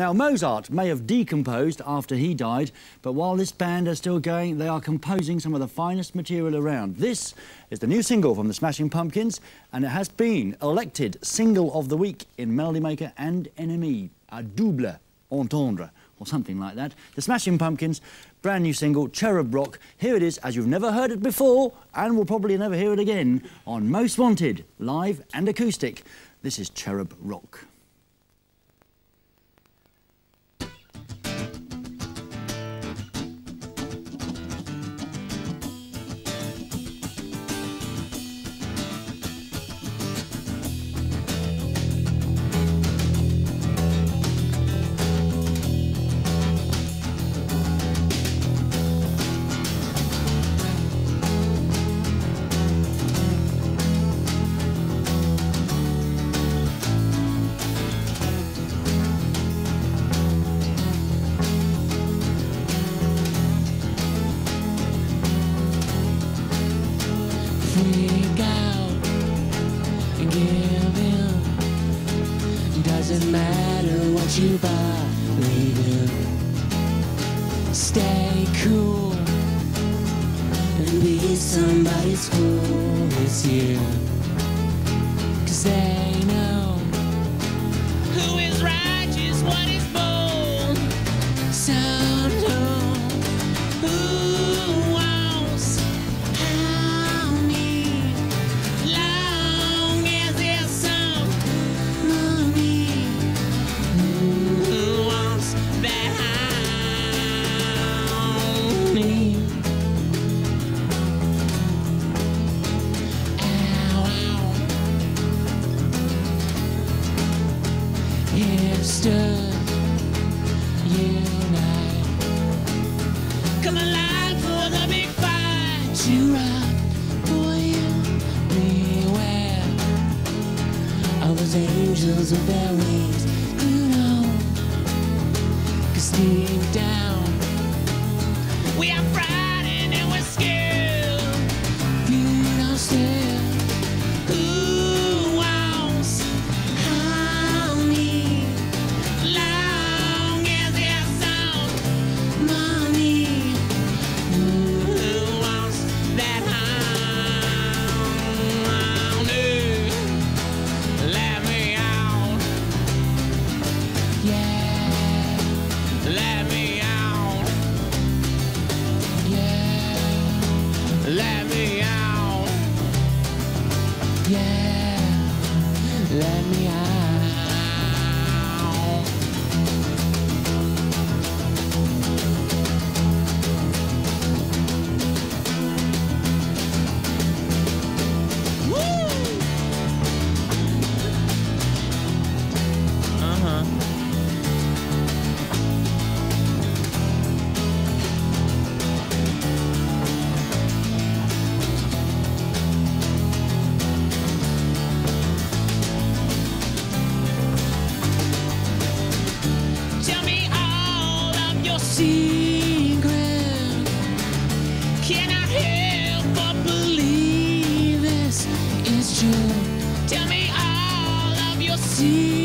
Now, Mozart may have decomposed after he died, but while this band are still going, they are composing some of the finest material around. This is the new single from the Smashing Pumpkins, and it has been elected Single of the Week in Melody Maker and NME, a double entendre, or something like that. The Smashing Pumpkins, brand new single, Cherub Rock. Here it is, as you've never heard it before, and will probably never hear it again, on Most Wanted, live and acoustic. This is Cherub Rock. Doesn't matter what you buy, believe in. Stay cool and be somebody's fool this year. Cause they know who is righteous, what Hipster, unite. Come alive for the big fight. You you beware. Those angels with their wings, you deep down, we are frightened and we're scared. You don't stare. Yeah. Let me out. Yeah. Let me out. Yeah. Let me out. Can I help but believe this is true? Tell me all of your secrets.